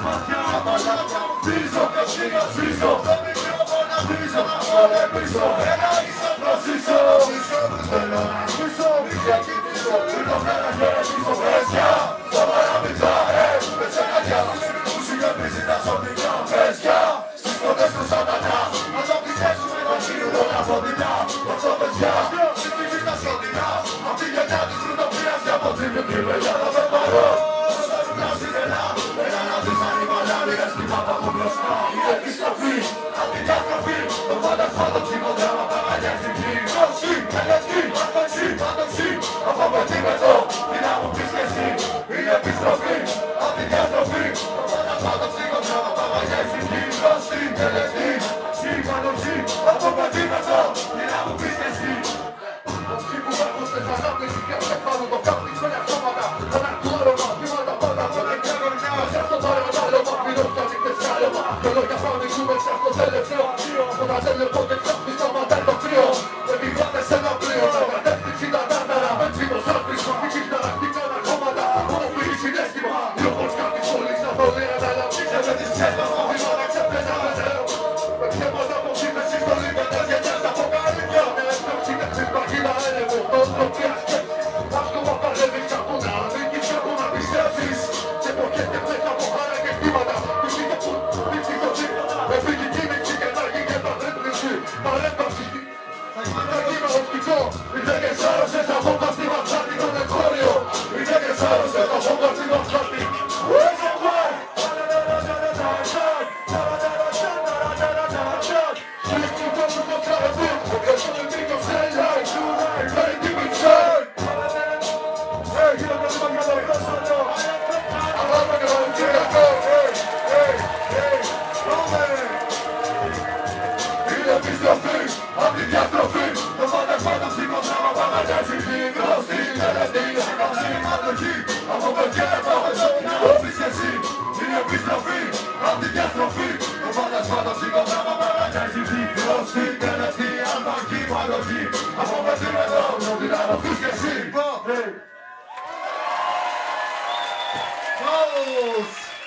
πίσω τα σπαθιά Πίσω και σίγα πίσω Το μικρόφωνα πίσω να πολεμήσω Ένα ίσο προς ίσο Θέλω να σβήσω Μη διακινήσω Ήρθω να χαιρετήσω Βρέσκια Στο παραμυθά Ε, με τσεκαλιά Που συγκεκρίζει τα σωτικά Βρέσκια Στις πρωτές του σατανά Να το πιέσουμε το κύριο όλα φωτεινά Όσο παιδιά Στην τύχη στα σκοτεινά Απ' τη γενιά της φρουτοπίας Και από την μικρή παιδιά τεσσάλωμα Και λόγια πάνε ζούμε σε αυτό τελευταίο αστείο Από τα τέλεπο και ξάπνει σταματάει το κρύο. Δεν πηγάνε σε ένα πλοίο, να κατεύθυνση τα τάρταρα. Με τρίτος άπλισμα, μη κυκλαρακτικά τα κόμματα. Μόνο φύγει συνέστημα, ή όπως κάποιες πόλεις να στροφή Το φαντασμά του στην κοψάμα παγανιάζει Στην γνωστή τελετή Σε καψή κατοχή Από παιδιά πάμε στο μυαλό της και εσύ. Την επιστροφή Απ' την διαστροφή. Το φαντασμά του στην κοψάμα παγανιάζει Στην γνωστή τελετή Αντοχή παροχή Από παιδιά εδώ Στο δυνάμω τους και εσύ. Bravo!